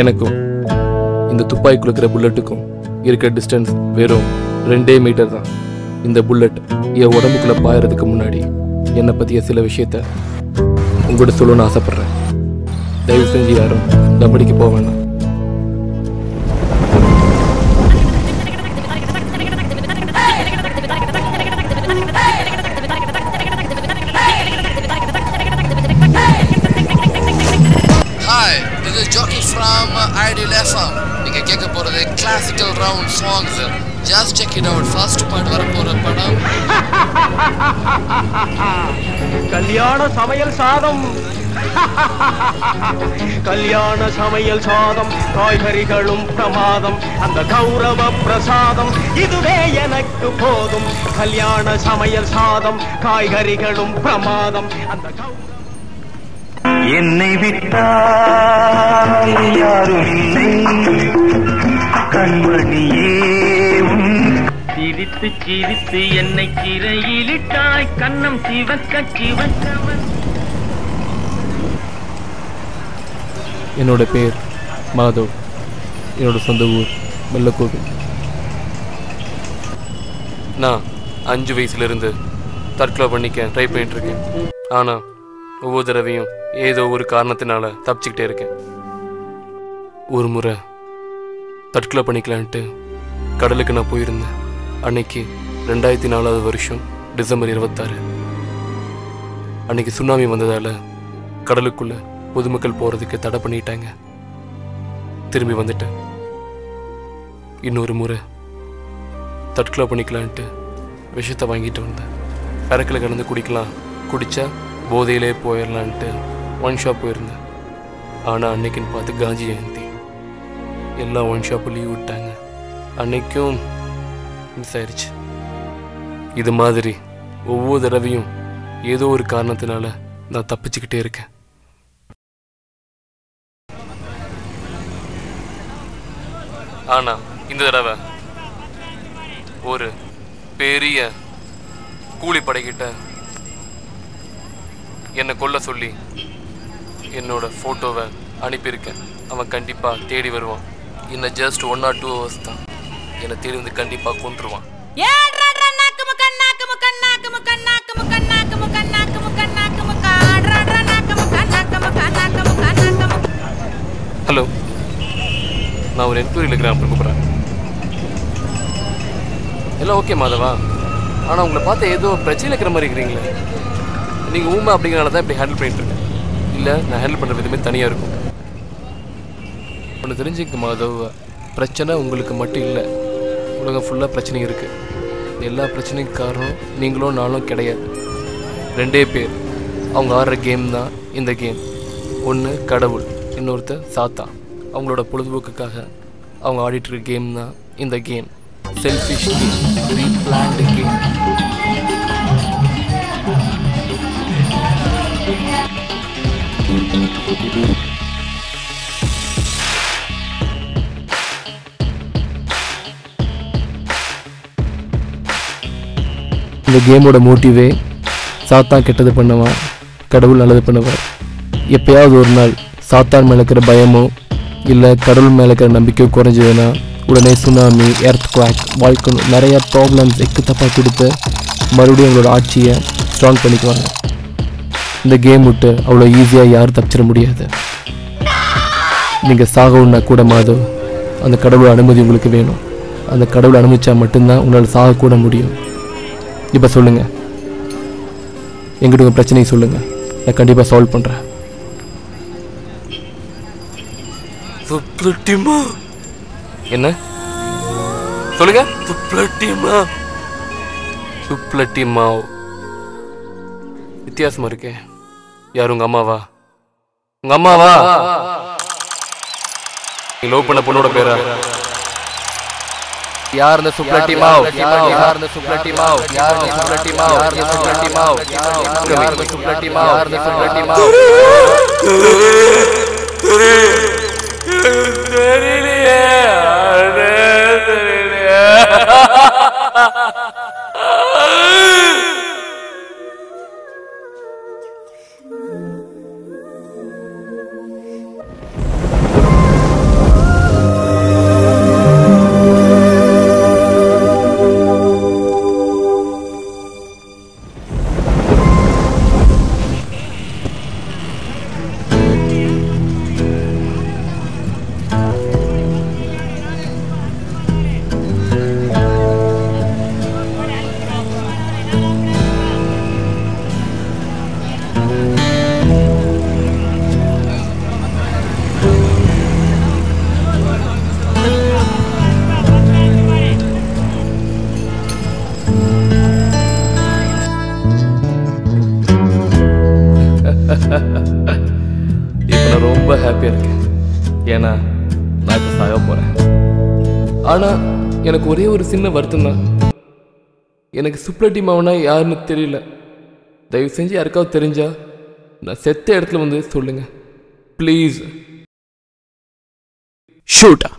எனக்கும் இந்த துப்பாக்கி இருக்கிற புல்லட்டுக்கும் இருக்கிற டிஸ்டன்ஸ் வெறும் ரெண்டே மீட்டர் தான். இந்த புல்லட் என் உடம்புக்குள்ள பாயறதுக்கு முன்னாடி என்னை பற்றிய சில விஷயத்த உங்கள்கிட்ட சொல்லணும்னு ஆசைப்பட்றேன். தயவு செஞ்சு யாரும் தம்படிக்கு போக வேணாம். Check it out first part வர போற படம். கல்யாண சமையல் சாதம். கல்யாண சமையல் சாதம். காய்கறிகளும் பிரமாதம். அந்த கௌரவ பிரசாதம். இதுவே எனக்கு போதும். கல்யாண சமையல் சாதம். காய்கறிகளும் பிரமாதம். அந்த என்னை விட்டால் யாரும் இல்லை. கண்மணியே சிரித்து சிரித்து என்னை சிறையிலிட்டாய். கண்ணம் சிவக்க சிவக்க என்னோட பேர் மாதவ். என்னோட சொந்த ஊர் வெள்ளக்கோவில் நான் அஞ்சு வயசுலேருந்து தற்கொலை பண்ணிக்க ட்ரை பண்ணிட்டு இருக்கேன் ஆனால் ஒவ்வொரு தடவையும் ஏதோ ஒரு காரணத்தினால தப்பிச்சுக்கிட்டே இருக்கேன். ஒரு முறை தற்கொலை பண்ணிக்கலான்ட்டு கடலுக்கு நான் போயிருந்தேன். அன்னைக்கு ரெண்டாயிரத்தி நாலாவது வருஷம் டிசம்பர் இருபத்தாறு. அன்னைக்கு சுனாமி வந்ததால் கடலுக்குள்ள பொதுமக்கள் போகிறதுக்கு தடை பண்ணிட்டாங்க. திரும்பி வந்துட்டேன். இன்னொரு முறை தற்கொலை பண்ணிக்கலான்ட்டு விஷத்தை வாங்கிட்டு வந்தேன். பறக்கில் கலந்து குடிக்கலாம். குடித்தா போதையிலே போயிடலான்ட்டு ஒன் ஷாப் போயிருந்தேன். ஆனால் அன்னைக்குன்னு பார்த்து காந்தி ஜெயந்தி. எல்லா ஒன் ஷாப்பும் லீவ் விட்டாங்க. அன்னைக்கும் மிஸ் ஆயிடுச்சு இது மாதிரி ஒவ்வொரு தடவையும் ஏதோ ஒரு காரணத்தினால நான் தப்பிச்சுக்கிட்டே இருக்கேன். ஆனா இந்த தடவை ஒரு பெரிய கூலிப்படைகிட்ட என்னை கொல்ல சொல்லி என்னோட ஃபோட்டோவை அனுப்பியிருக்கேன். அவன் கண்டிப்பாக தேடி வருவான். இன்னும் just one or two hours தான். என்னை தேடி வந்து கண்டிப்பாக கொன்றுவான். ஹலோ நான் ஒரு என்கொயரியில் இருக்கிறேன் கூப்பிட்றேன். எல்லாம் ஓகே மாதவா? ஆனால் உங்களை பார்த்து ஏதோ பிரச்சனை இருக்கிற மாதிரி இருக்கிறீங்களே. நீங்கள் ஊமை அப்படிங்கிறனால தான் இப்படி ஹேண்டில் பண்ணிட்டு இருக்கேன். இல்லை நான் ஹேண்டில் பண்ணுற விதமே தனியாக இருக்கும். ஒன்று தெரிஞ்சுக்க மாதவ். பிரச்சனை உங்களுக்கு மட்டும் இல்லை. உலகம் ஃபுல்லாக பிரச்சனை இருக்குது எல்லா பிரச்சனைக்கு காரணம் நீங்களும் நானும் கிடையாது. ரெண்டே பேர். அவங்க ஆடுற கேம் தான் இந்த கேம் ஒன்று கடவுள் இன்னொருத்தர் சாத்தா அவங்களோட பொழுதுபோக்குக்காக அவங்க ஆடிட்டுருக்க கேம் தான் இந்த கேம் செல்ஃபிஷ் கேம் ரீப்ளான்டு கேம் இந்த கேமோட மோட்டிவே சாத்தான் கெட்டது பண்ணுவான் கடவுள் நல்லது பண்ணுவார். எப்பயாவது ஒரு நாள் சாத்தான் மேலே இருக்கிற பயமோ இல்லை கடவுள் மேலே இருக்கிற நம்பிக்கையோ குறைஞ்சதுன்னா உடனே சுனாமி எர்த் குவாக் வால்கன் நிறைய ப்ராப்ளம்ஸ் எக்கு தப்பாக கொடுத்து மறுபடியும் அவங்களோட ஆட்சியை ஸ்ட்ராங் பண்ணிக்குவாங்க. இந்த கேம் விட்டு அவ்வளோ ஈஸியாக யாரும் தப்பிச்சிட முடியாது. நீங்கள் சாகவுன்னா கூட மாதோ அந்த கடவுள் அனுமதி உங்களுக்கு வேணும். அந்த கடவுள் அனுமதிச்சா மட்டும்தான் உங்களால் சாகக்கூட முடியும். இப்போ சொல்லுங்க. எங்கிட்ட உங்கள் பிரச்சனையை சொல்லுங்க. நான் கண்டிப்பாக சால்வ் பண்ணுறேன் என்ன? சொல்லுங்க. சுப்ளட்டிமா சுப்ளட்டிமா வித்தியாசமா இருக்கே. யார் உங்க அம்மாவா? உங்க அம்மாவா? லவ் பண்ண பொண்ணோட பேரா? யார் இந்த சுப்ளட்டி மாவ் யார் இந்த சுப்ளட்டி மாவ் யார் இந்த சுப்ளட்டி மாவ் யார் இந்த சுப்ளட்டி மாவ் யார் இந்த சுப்ளட்டி மாவ் யார் இந்த சுப்ளட்டி மாவ் ஹாப்பியாக ஏன்னா நான் இப்போ சாய போகிறேன் ஆனால் எனக்கு ஒரே ஒரு சின்ன வருத்தம் தான் எனக்கு சுப்ரட்டி மாவனா யாருன்னு தெரியல. தயவு செஞ்சு யாருக்காவது தெரிஞ்சா நான் செத்த இடத்துல வந்து சொல்லுங்க. ப்ளீஸ் ஷூட்டா